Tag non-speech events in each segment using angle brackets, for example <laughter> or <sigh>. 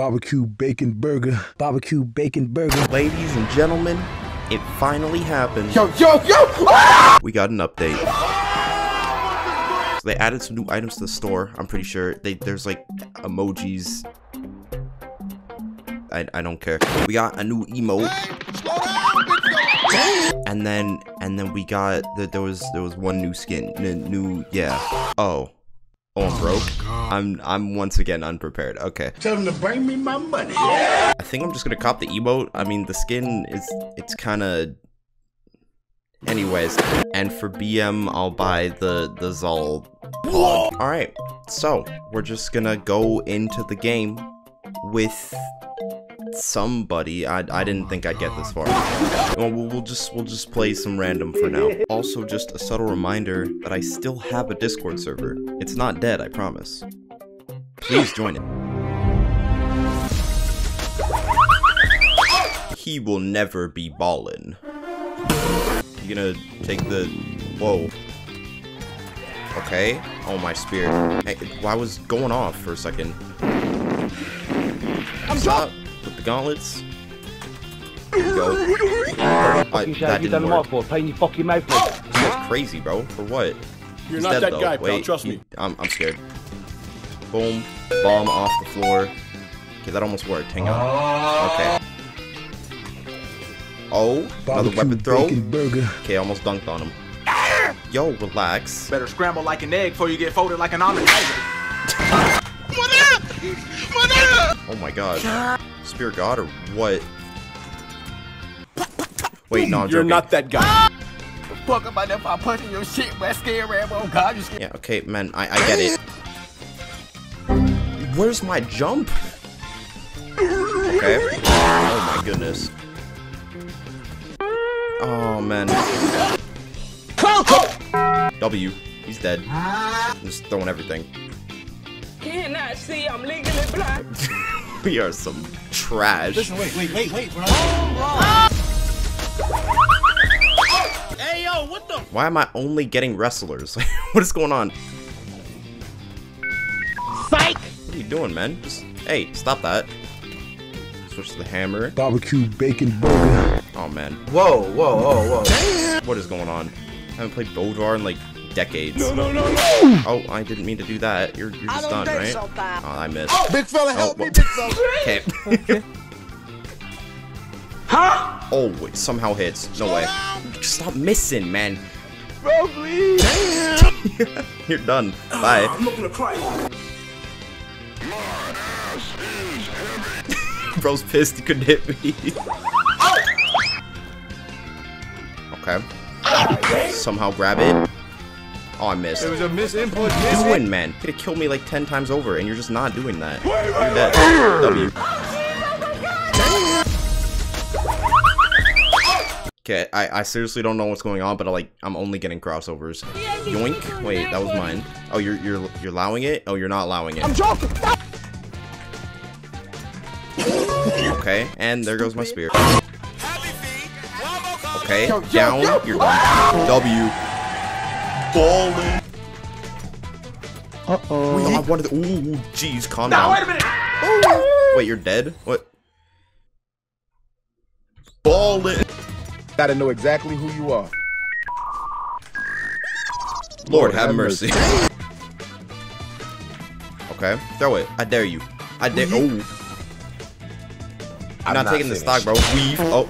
Barbecue bacon burger. Barbecue bacon burger. Ladies and gentlemen, it finally happened. Yo, yo, yo! Ah! We got an update. So they added some new items to the store. I'm pretty sure they there's like emojis. I, I don't care. We got a new emote. <gasps> And then and then we got the, there was there was one new skin. N new yeah. Oh. Oh, I'm broke. I'm I'm once again unprepared. Okay. Tell them to bring me my money. Yeah. I think I'm just gonna cop the emote. I mean, the skin is it's kind of. Anyways, and for BM, I'll buy the the pod. All right, so we're just gonna go into the game with somebody. I, I didn't think I'd get this far. Well, we'll just we'll just play some random for now. <laughs> Also, just a subtle reminder that I still have a Discord server. It's not dead, I promise. Please join it. He will never be ballin'. You gonna take the... Whoa. Okay. Oh, my spear. Hey, why was going off for a second? I'm Stop gauntlets. Go. <laughs> I, Fucking shit, that didn't work. for? Pain your fucking mouth, mate. That's crazy, bro. For what? You're He's not dead, that though. guy, pal. Wait, Trust he- me. I'm, I'm scared. Boom. Bomb off the floor. Okay, that almost worked. Hang on. Okay. Oh, another weapon throw. burger. Okay, almost dunked on him. Yo, relax. Better scramble like an egg before you get folded like an omelet. <laughs> Oh my god. Spear God or what? Wait, no, I'm You're joking. not that guy. Fuck up if I punch in your shit, man. Scare Rambo. Oh, God, you scared. Yeah, okay, man, I, I get it. Where's my jump? Okay. Oh my goodness. Oh man. W. He's dead. I'm just throwing everything. Cannot see, I'm legally blind. <laughs> We are some trash. wait, wait, wait, wait. Hey, yo, what the? Why am I only getting wrestlers? <laughs> what is going on? Psych! What are you doing, man? Just, hey, stop that. Switch to the hammer. Barbecue bacon burger. Oh man, Whoa, whoa, whoa, whoa. what is going on? I haven't played Bodvar in like decades. No, no, no, no. Oh, I didn't mean to do that. You're, you're just done, right? Oh, I missed. Oh, Big fella, help Oh, me, big fella. Okay. <laughs> huh? Oh, wait, somehow hits. No way. Stop missing, man. Bro, please. Damn! <laughs> You're done. Bye. I'm looking to cry. <laughs> Bro's pissed he couldn't hit me. okay. Somehow grab it. Oh, I missed. There was a misinput. What are you doing, man? You could have killed me like 10 times over, and you're just not doing that. You're dead. W. Okay, I, I seriously don't know what's going on, but I like I'm only getting crossovers. Yoink! Wait, that was mine. Oh, you're you're you're allowing it? Oh, you're not allowing it. I'm joking. Okay, and there goes my spear. Okay, down. You're done. W. Ballin'. Uh oh. Wait, I wanted. Ooh, jeez, calm down. Wait a minute. Wait, you're dead? What? Ballin'. Gotta know exactly who you are. Lord have mercy. okay, throw it. I dare you. I dare. Oh. You're not, not taking the stock, bro. Weave. Oh.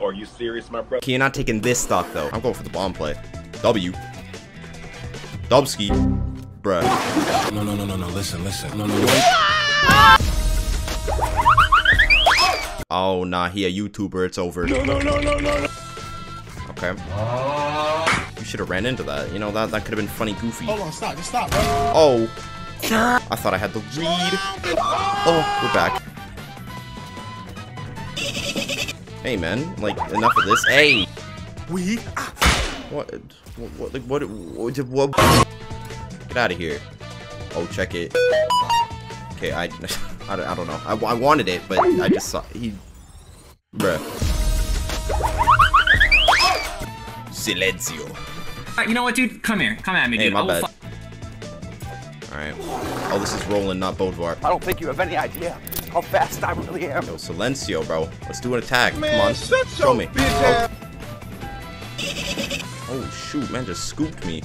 Are you serious, my brother? Okay, you're not taking this stock, though. I'm going for the bomb play. W. Dubski. Bruh. No, no, no, no, no. Listen, listen. No, no, no. Oh, nah. He a YouTuber. It's over. No, no, no, no, no. Okay. You should have ran into that. You know, that, that could have been funny goofy. Hold on, stop, just stop, bro. Oh. I thought I had the lead. Oh, we're back. Hey, man. Like, enough of this. Hey. We. What? What? What? What? what, what, what Get out of here. Oh, check it. Okay, I. <laughs> I don't, I don't know. I, I wanted it, but I just saw he. Bruh. Silencio. Alright, you know what, dude? Come here. Come at me, Hey, dude. my I bad. Alright. Oh, this is Roland, not Bodvar. I don't think you have any idea how fast I really am. Yo, Silencio, bro. Let's do an attack. Man, Come on. Show your me. Oh. shoot, man just scooped me.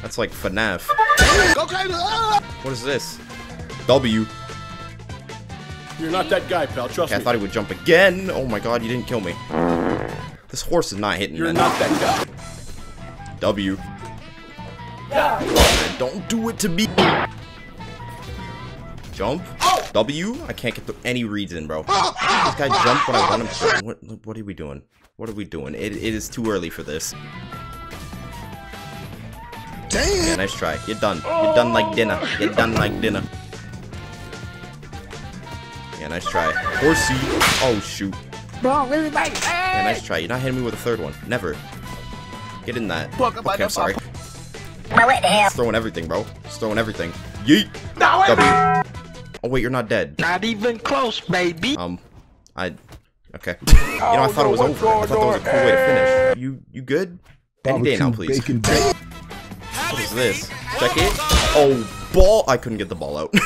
That's like FNAF. Ah! What is this? W. You're not that guy, pal. Trust Okay, I thought he would jump again. Oh my god, you didn't kill me. This horse is not hitting, You're man. not that guy. W. Man, don't do it to me. Jump. W. I can't get the, any reads in, bro. This guy <laughs> jumped when I want him to. What, what are we doing? What are we doing? It, it is too early for this. Damn. Yeah, nice try. You're done. You're done like dinner. You're done like dinner. Yeah, nice try. Horsey. Oh, shoot. Bro, really, mate. Yeah, nice try. You're not hitting me with a third one. Never. Get in that. Fuck, am I Okay, I'm sorry. Now what the hell? Just throwing everything, bro. Just throwing everything. Yeet. W. Oh wait, you're not dead. Not even close, baby. Um, I. Okay. You know, I thought it was over. I thought that was a cool way to finish. You, you good? Any day now, please. bacon bacon. What is this? Check it. Oh, ball! I couldn't get the ball out. <laughs>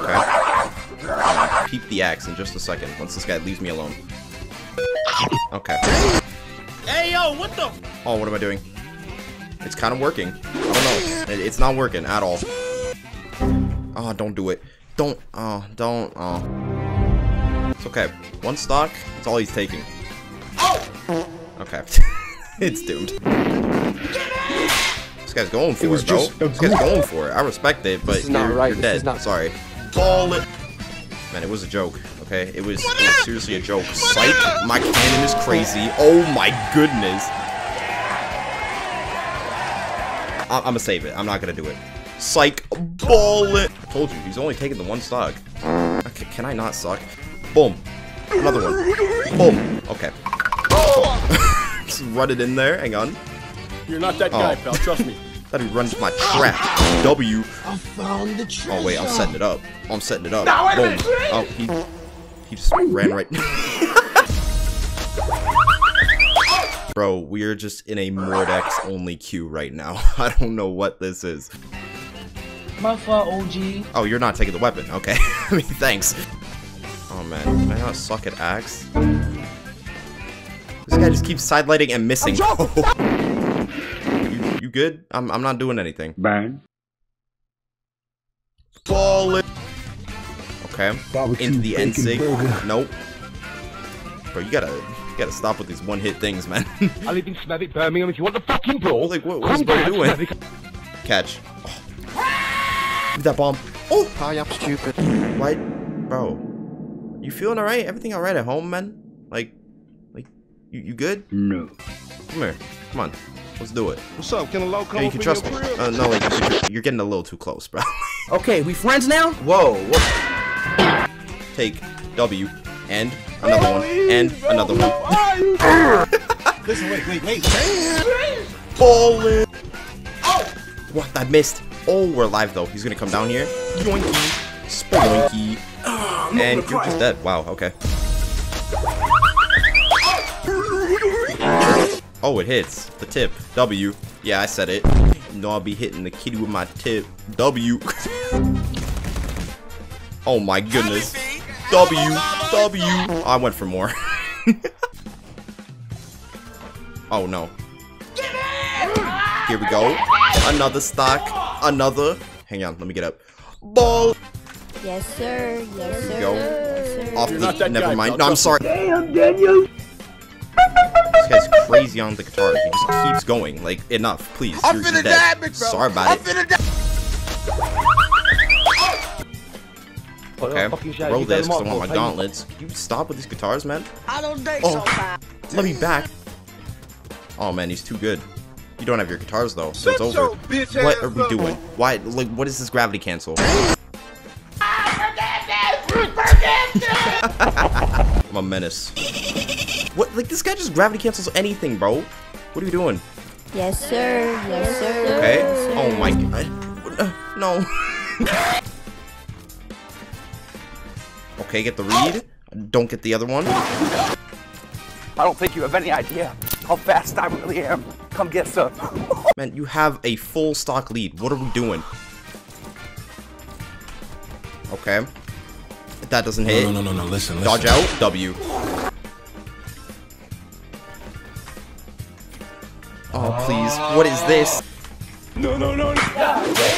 okay. Peep the axe in just a second. Once this guy leaves me alone. Okay. Hey, yo, what the? Oh, what am I doing? It's kind of working. I don't know. It's not working at all. Oh, don't do it. Don't. Oh, don't. Oh. It's okay. One stock. That's all he's taking. Oh! Okay. <laughs> it's doomed. This guy's going for it, was bro. This guy's going for it. I respect it, but is not you're, right. you're dead. not- Sorry. Ball it. Man, it was a joke. Okay, it was, it was seriously a joke. Psych, my cannon is crazy. Oh my goodness. I I'm gonna save it. I'm not gonna do it. Psych, ball it. Told you, he's only taking the one stock. Okay, can I not suck? Boom. Another one. Boom. Okay. <laughs> Just run it in there. Hang on. You're not that guy, Oh. pal. Trust me. <laughs> That he runs my trap. W. Oh wait, I'm setting it up. I'm setting it up. Boom. Oh, he he just ran right. <laughs> Bro, we're just in a Mordex only queue right now. <laughs> I don't know what this is. My fault, OG. Oh, you're not taking the weapon. Okay. <laughs> I mean, thanks. Oh man, can I not suck at axe? This guy just keeps sidelighting and missing. <laughs> you, you good? I'm, I'm not doing anything. Bang. Ball it. Okay. Barbecue Into the end bacon sig. Nope. Bro, you gotta you gotta stop with these one hit things, man. <laughs> I live in Smethwick, Birmingham. If you want the fucking brawl, like what, what is bro doing? Catch. Oh. <laughs> Give that bomb. Oh! I am stupid. What? Bro. You feeling alright? Everything alright at home, man? Like like you, you good? No. Come here. Come on. Let's do it. What's up? Can a low come Yeah, you can trust me. Uh, no, like you're, you're getting a little too close, bro. <laughs> Okay, we friends now? Whoa, whoa. Take W and another one and another one. <laughs> Listen, wait, wait, wait. Ballin'. Oh. What? I missed. Oh, we're alive though. He's gonna come down here. Yoinky. Spoinky. Ah, and you're just dead. Wow, okay. <laughs> Oh, it hits. The tip. W. Yeah, I said it. You know I'll be hitting the kitty with my tip. W. <laughs> oh my goodness. W. W. I went for more. <laughs> oh no. Here we go. Another stock. Another. Hang on, let me get up. Ball. Yes, sir. Yes, sir. go. Yes, sir. Off You're the. Never guy, mind. No, I'm sorry. Damn, Daniel. This guy's crazy on the guitar. He just keeps going. Like, enough, please. I'm You're, finna you're die, big bro. Sorry about I'm it. finna die. Okay, roll this because I want my gauntlets. You stop with these guitars, man. I don't think Oh. so, man. Let me back. Oh man, he's too good. You don't have your guitars though, so it's over. What are we up. doing? Why? Like, what is this gravity cancel? I'm a menace. What? Like, this guy just gravity cancels anything, bro. What are you doing? Yes, sir. Yes, sir. Okay. Yes, sir. Oh my god. No. <laughs> okay, get the read. Don't get the other one. I don't think you have any idea how fast I really am. come get some. <laughs> Man, you have a full stock lead. What are we doing? Okay. If that doesn't hit, No, no, no, no, no. Listen, listen. dodge out, W. Oh, please. What is this? No, no, no, no.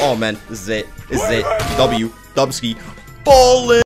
Oh, man. This is it. This is it. W. Dubski. Ballin'!